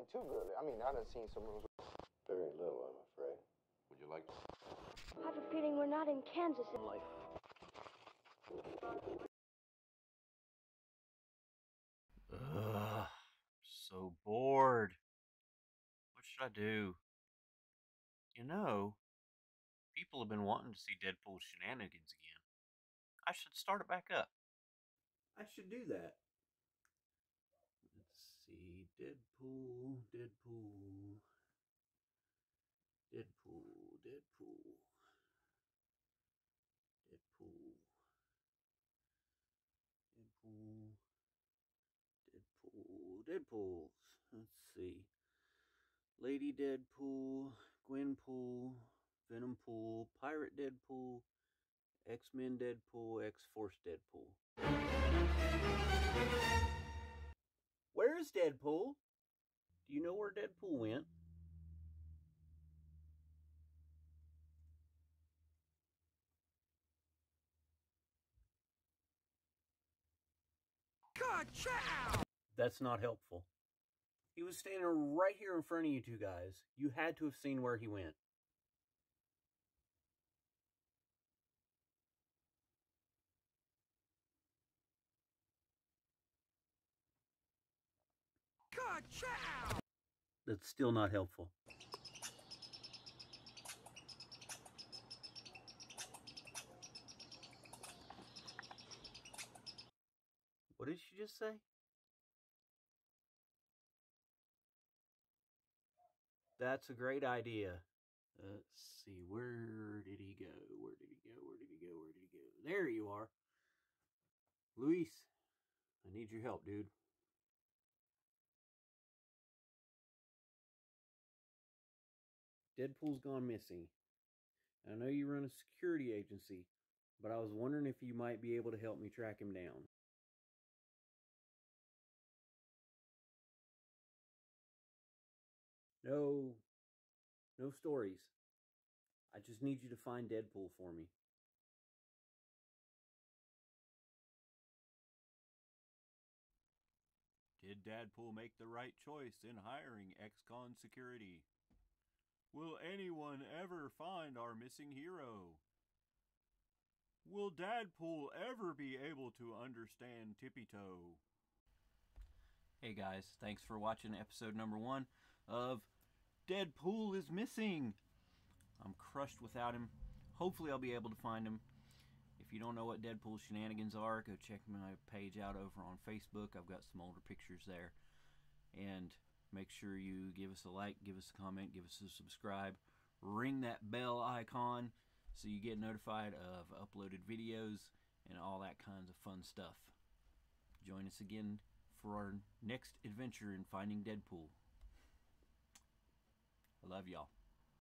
ain't too good. I mean, I done seen some rooms. Very little, I'm afraid. Would you like to? I have a feeling we're not in Kansas. in Life. Ugh, so bored. What should I do? You know, people have been wanting to see Deadpool's shenanigans again. I should start it back up. I should do that. Deadpool, Deadpool. Deadpool, Deadpool. Deadpool. Deadpool. Deadpool. Let's see. Lady Deadpool, Gwenpool, Venom Pool, Pirate Deadpool, X Men Deadpool, X Force Deadpool. Where is Deadpool? Do you know where Deadpool went? That's not helpful. He was standing right here in front of you two guys. You had to have seen where he went. That's still not helpful. What did she just say? That's a great idea. Let's see, where did he go? Where did he go? Where did he go? Where did he go? There you are. Luis, I need your help, dude. Deadpool's gone missing. I know you run a security agency, but I was wondering if you might be able to help me track him down. No, no stories. I just need you to find Deadpool for me. Did Deadpool make the right choice in hiring XCon security? Will anyone ever find our missing hero? Will Deadpool ever be able to understand Tippy Toe? Hey guys, thanks for watching episode number one of Deadpool is Missing. I'm crushed without him. Hopefully, I'll be able to find him. If you don't know what Deadpool's shenanigans are, go check my page out over on Facebook. I've got some older pictures there. And make sure you give us a like, give us a comment, give us a subscribe. Ring that bell icon so you get notified of uploaded videos and all that kinds of fun stuff. Join us again for our next adventure in finding Deadpool. I love y'all.